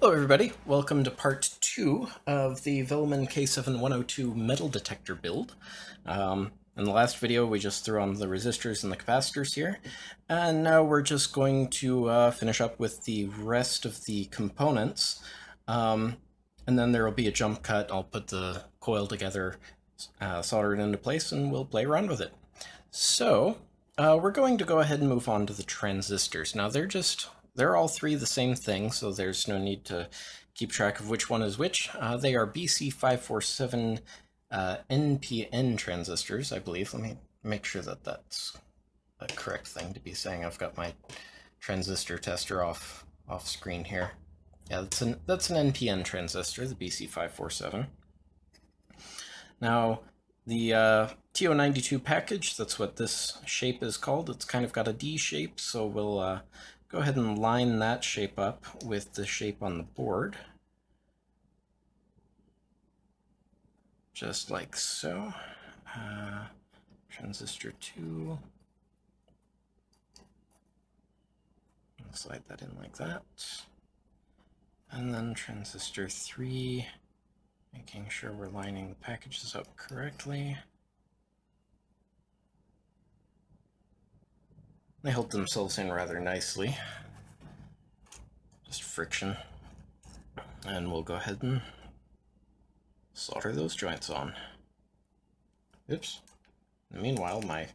Hello everybody, welcome to part two of the Velleman K7102 metal detector build. Um, in the last video we just threw on the resistors and the capacitors here, and now we're just going to uh, finish up with the rest of the components. Um, and then there will be a jump cut, I'll put the coil together, uh, solder it into place, and we'll play around with it. So, uh, we're going to go ahead and move on to the transistors. Now they're just they're all three the same thing, so there's no need to keep track of which one is which. Uh, they are BC547 uh, NPN transistors, I believe. Let me make sure that that's a correct thing to be saying. I've got my transistor tester off off screen here. Yeah, that's an that's an NPN transistor, the BC547. Now, the uh, TO92 package, that's what this shape is called. It's kind of got a D shape, so we'll uh, Go ahead and line that shape up with the shape on the board. Just like so. Uh, transistor 2. Slide that in like that. And then transistor 3, making sure we're lining the packages up correctly. They hold themselves in rather nicely. Just friction. And we'll go ahead and solder those joints on. Oops. Meanwhile, my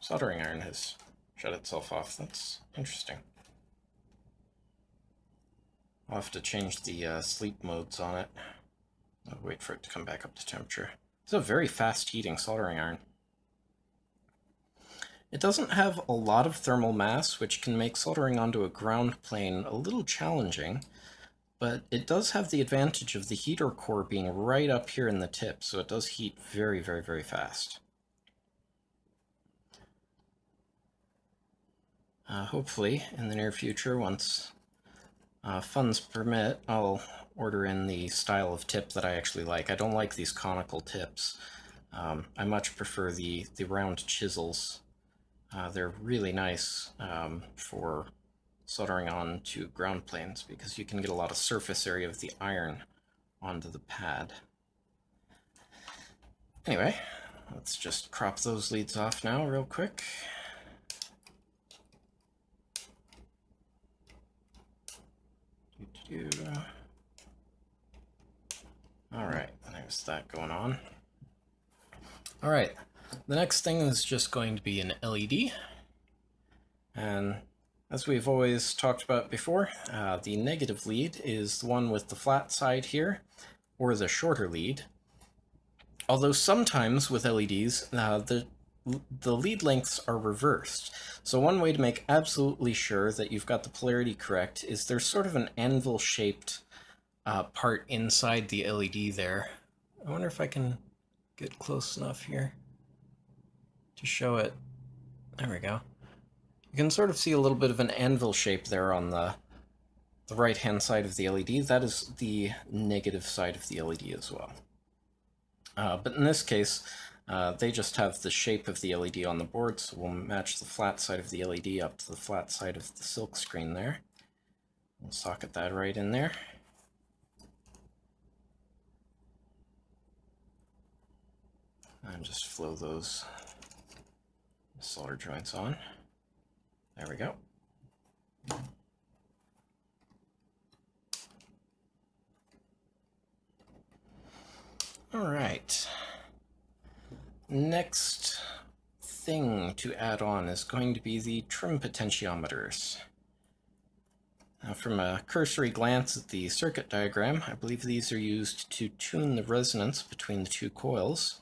soldering iron has shut itself off. That's interesting. I'll have to change the uh, sleep modes on it. I'll wait for it to come back up to temperature. It's a very fast heating soldering iron. It doesn't have a lot of thermal mass, which can make soldering onto a ground plane a little challenging, but it does have the advantage of the heater core being right up here in the tip, so it does heat very, very, very fast. Uh, hopefully, in the near future, once uh, funds permit, I'll order in the style of tip that I actually like. I don't like these conical tips. Um, I much prefer the, the round chisels uh, they're really nice um, for soldering on to ground planes because you can get a lot of surface area of the iron onto the pad. Anyway, let's just crop those leads off now real quick. All right, there's that going on. All right, the next thing is just going to be an LED. And as we've always talked about before, uh, the negative lead is the one with the flat side here, or the shorter lead. Although sometimes with LEDs, uh, the, the lead lengths are reversed. So one way to make absolutely sure that you've got the polarity correct is there's sort of an anvil-shaped uh, part inside the LED there. I wonder if I can get close enough here to show it. There we go. You can sort of see a little bit of an anvil shape there on the the right-hand side of the LED. That is the negative side of the LED as well. Uh, but in this case, uh, they just have the shape of the LED on the board, so we'll match the flat side of the LED up to the flat side of the silk screen there. We'll socket that right in there. And just flow those solder joints on. There we go. All right. Next thing to add on is going to be the trim potentiometers. Now from a cursory glance at the circuit diagram, I believe these are used to tune the resonance between the two coils.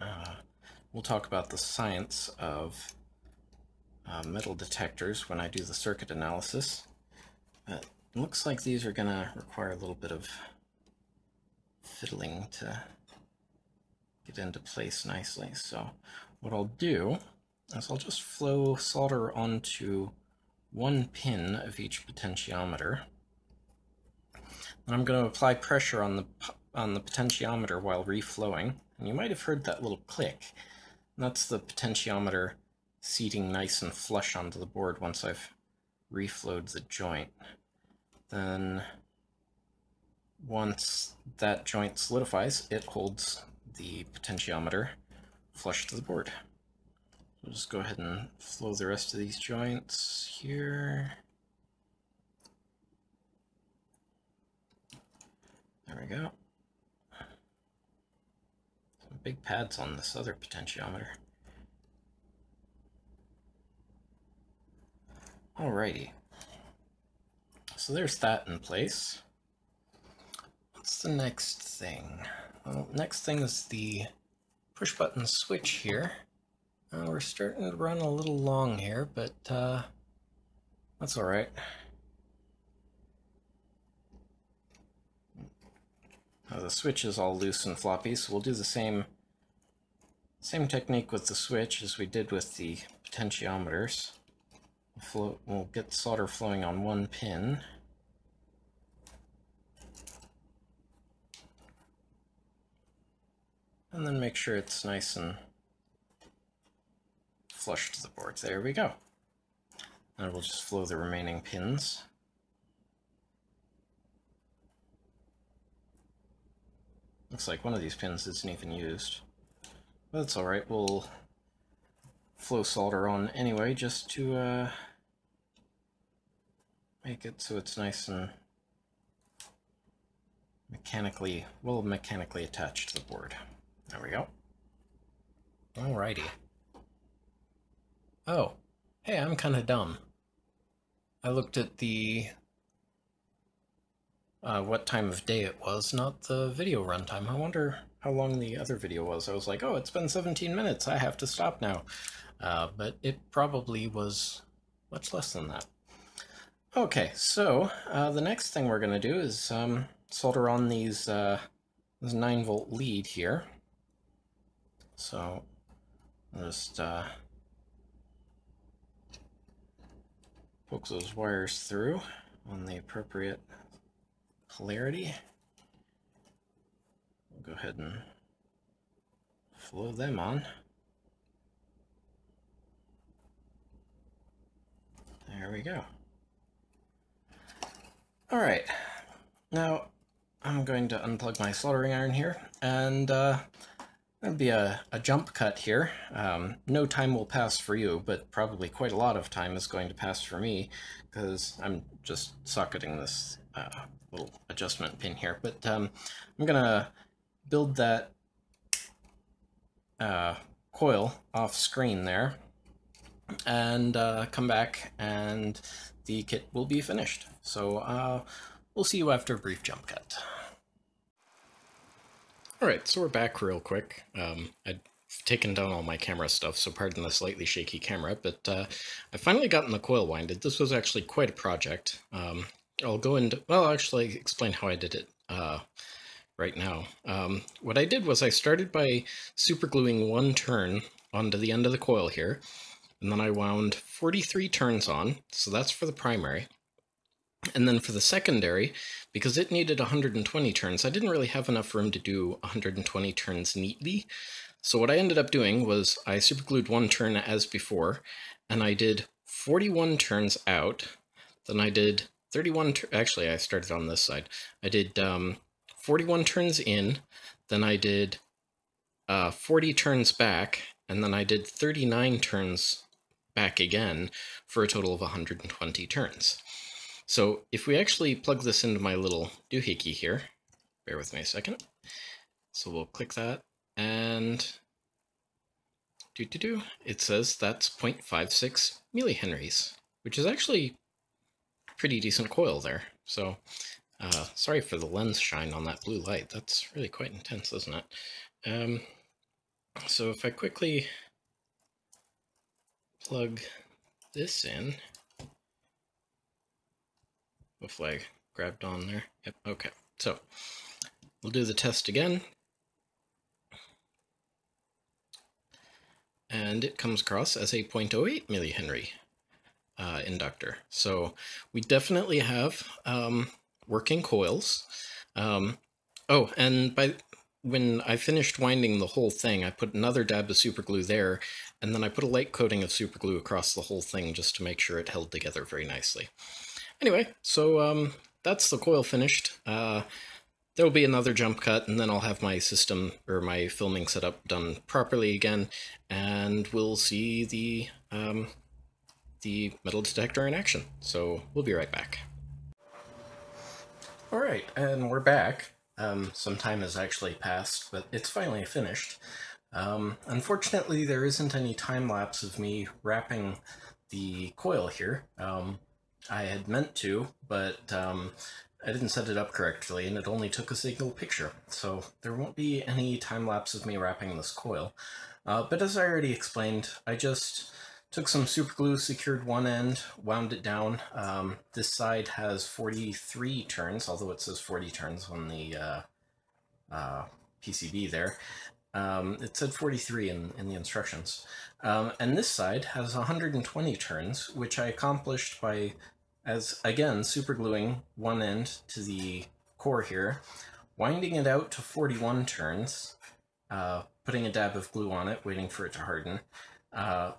Uh, We'll talk about the science of uh, metal detectors when I do the circuit analysis. It looks like these are going to require a little bit of fiddling to get into place nicely. So what I'll do is I'll just flow solder onto one pin of each potentiometer. And I'm going to apply pressure on the on the potentiometer while reflowing. And you might have heard that little click. That's the potentiometer seating nice and flush onto the board once I've reflowed the joint. Then once that joint solidifies, it holds the potentiometer flush to the board. We'll just go ahead and flow the rest of these joints here. There we go. Big pads on this other potentiometer. Alrighty. So there's that in place. What's the next thing? Well, next thing is the push button switch here. Uh, we're starting to run a little long here, but uh, that's alright. The switch is all loose and floppy, so we'll do the same same technique with the switch as we did with the potentiometers. We'll, we'll get solder flowing on one pin. And then make sure it's nice and flush to the board. There we go. And we'll just flow the remaining pins. Looks like one of these pins isn't even used. That's alright, we'll flow solder on anyway, just to uh, make it so it's nice and mechanically, well mechanically attached to the board. There we go. Alrighty. Oh, hey, I'm kind of dumb. I looked at the uh, what time of day it was, not the video runtime. I wonder how long the other video was. I was like, oh, it's been 17 minutes. I have to stop now. Uh, but it probably was much less than that. Okay, so uh, the next thing we're going to do is um, solder on these uh, this 9 volt lead here. So just uh, poke those wires through on the appropriate polarity. Go ahead and flow them on. There we go. All right, now I'm going to unplug my soldering iron here, and uh, that'll be a, a jump cut here. Um, no time will pass for you, but probably quite a lot of time is going to pass for me, because I'm just socketing this uh, little adjustment pin here. But um, I'm going to build that uh, coil off screen there and uh, come back and the kit will be finished. So uh, we'll see you after a brief jump cut. Alright, so we're back real quick. Um, I'd taken down all my camera stuff, so pardon the slightly shaky camera, but uh, I finally gotten the coil winded. This was actually quite a project. Um, I'll go into, well, I'll actually explain how I did it uh, right now. Um, what I did was I started by supergluing one turn onto the end of the coil here, and then I wound 43 turns on, so that's for the primary. And then for the secondary, because it needed 120 turns, I didn't really have enough room to do 120 turns neatly. So what I ended up doing was I superglued one turn as before, and I did 41 turns out, then I did 31, actually I started on this side. I did um, 41 turns in, then I did uh, 40 turns back, and then I did 39 turns back again for a total of 120 turns. So if we actually plug this into my little doohickey here, bear with me a second. So we'll click that and do do do. It says that's 0.56 millihenries, which is actually pretty decent coil there. So uh, sorry for the lens shine on that blue light. That's really quite intense, isn't it? Um, so if I quickly plug this in, hopefully I grabbed on there. Yep, okay. So we'll do the test again. And it comes across as a 0.08 millihenry uh, inductor. So we definitely have um, working coils. Um, oh, and by when I finished winding the whole thing, I put another dab of super glue there, and then I put a light coating of super glue across the whole thing just to make sure it held together very nicely. Anyway, so um, that's the coil finished. Uh, there will be another jump cut, and then I'll have my system or my filming setup done properly again, and we'll see the um, the metal detector in action. So we'll be right back. All right, and we're back. Um, some time has actually passed, but it's finally finished. Um, unfortunately, there isn't any time lapse of me wrapping the coil here. Um, I had meant to, but um, I didn't set it up correctly, and it only took a single picture, so there won't be any time lapse of me wrapping this coil. Uh, but as I already explained, I just Took some super glue, secured one end, wound it down. Um, this side has 43 turns, although it says 40 turns on the uh, uh, PCB there. Um, it said 43 in, in the instructions. Um, and this side has 120 turns, which I accomplished by, as again, super gluing one end to the core here, winding it out to 41 turns, uh, putting a dab of glue on it, waiting for it to harden, uh,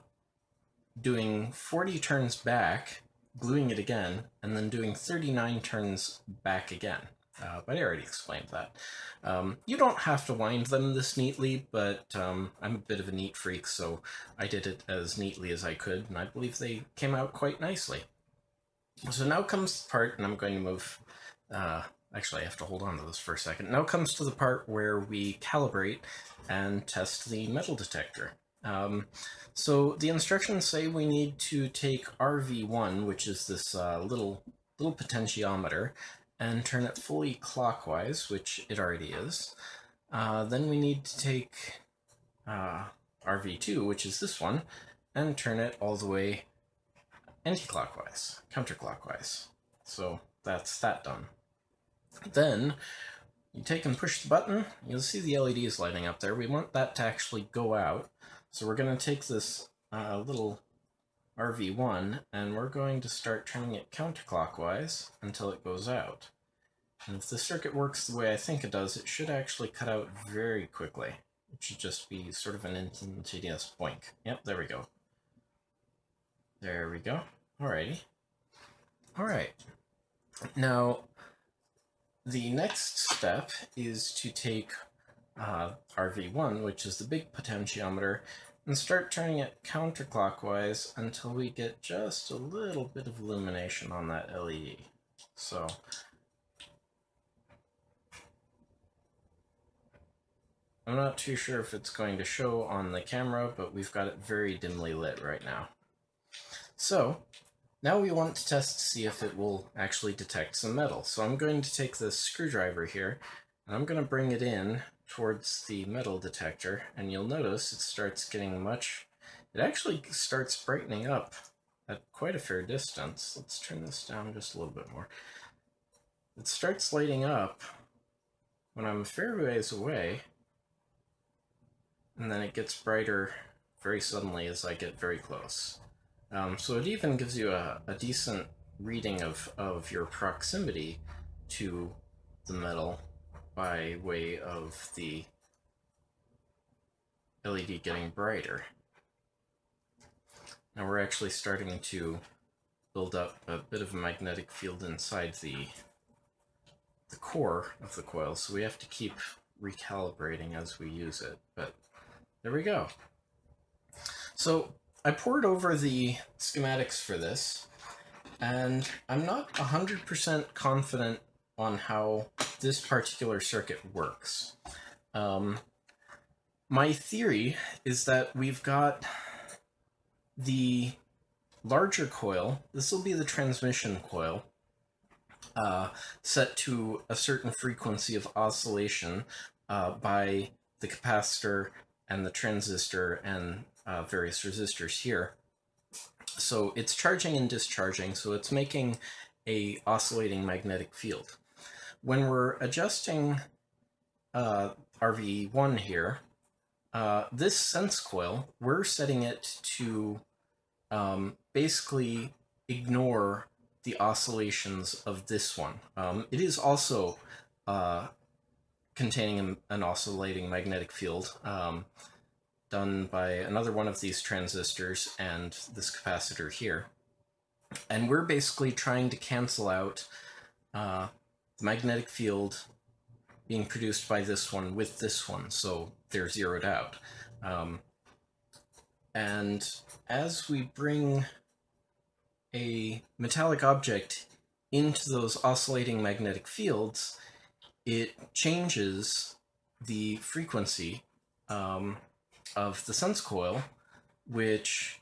doing 40 turns back, gluing it again, and then doing 39 turns back again. Uh, but I already explained that. Um, you don't have to wind them this neatly, but um, I'm a bit of a neat freak, so I did it as neatly as I could, and I believe they came out quite nicely. So now comes the part, and I'm going to move... Uh, actually, I have to hold on to this for a second. Now comes to the part where we calibrate and test the metal detector. Um, so the instructions say we need to take RV1, which is this uh, little little potentiometer, and turn it fully clockwise, which it already is. Uh, then we need to take uh, RV2, which is this one, and turn it all the way anti-clockwise, counterclockwise. So that's that done. Then you take and push the button, you'll see the LEDs lighting up there. We want that to actually go out. So we're going to take this uh, little RV1 and we're going to start turning it counterclockwise until it goes out. And if the circuit works the way I think it does, it should actually cut out very quickly. It should just be sort of an instantaneous boink. Yep, there we go. There we go. Alrighty. Alright. Now, the next step is to take uh, RV1, which is the big potentiometer, and start turning it counterclockwise until we get just a little bit of illumination on that LED. So, I'm not too sure if it's going to show on the camera, but we've got it very dimly lit right now. So, now we want to test to see if it will actually detect some metal. So I'm going to take this screwdriver here, and I'm going to bring it in towards the metal detector, and you'll notice it starts getting much, it actually starts brightening up at quite a fair distance. Let's turn this down just a little bit more. It starts lighting up when I'm a fair ways away, and then it gets brighter very suddenly as I get very close. Um, so it even gives you a, a decent reading of, of your proximity to the metal by way of the LED getting brighter. Now we're actually starting to build up a bit of a magnetic field inside the the core of the coil, so we have to keep recalibrating as we use it, but there we go. So I pored over the schematics for this, and I'm not 100% confident on how this particular circuit works. Um, my theory is that we've got the larger coil, this will be the transmission coil, uh, set to a certain frequency of oscillation uh, by the capacitor and the transistor and uh, various resistors here. So it's charging and discharging, so it's making a oscillating magnetic field. When we're adjusting uh, RV1 here, uh, this sense coil, we're setting it to um, basically ignore the oscillations of this one. Um, it is also uh, containing an oscillating magnetic field um, done by another one of these transistors and this capacitor here. And we're basically trying to cancel out uh, the magnetic field being produced by this one with this one, so they're zeroed out. Um, and as we bring a metallic object into those oscillating magnetic fields, it changes the frequency um, of the sense coil, which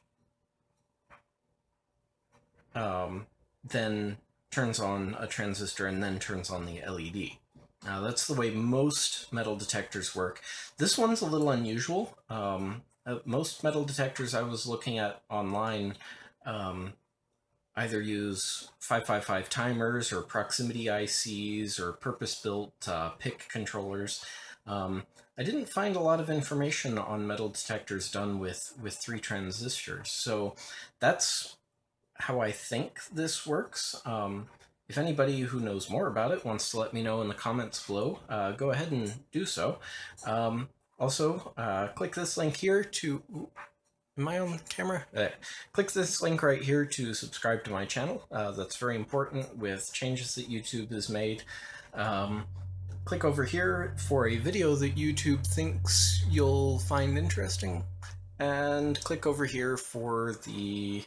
um, then turns on a transistor and then turns on the LED. Now that's the way most metal detectors work. This one's a little unusual. Um, uh, most metal detectors I was looking at online um, either use 555 timers or proximity ICs or purpose-built uh, PIC controllers. Um, I didn't find a lot of information on metal detectors done with, with three transistors, so that's how I think this works. Um, if anybody who knows more about it wants to let me know in the comments below, uh, go ahead and do so. Um, also, uh, click this link here to Am I on camera? Uh, click this link right here to subscribe to my channel. Uh, that's very important with changes that YouTube has made. Um, click over here for a video that YouTube thinks you'll find interesting. And click over here for the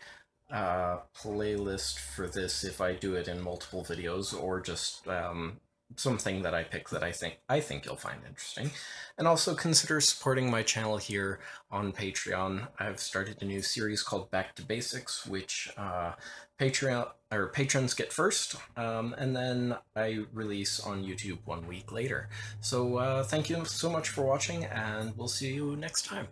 uh, playlist for this if I do it in multiple videos or just um, something that I pick that I think I think you'll find interesting. And also consider supporting my channel here on Patreon. I've started a new series called Back to Basics, which uh, Patreon or patrons get first, um, and then I release on YouTube one week later. So uh, thank you so much for watching, and we'll see you next time.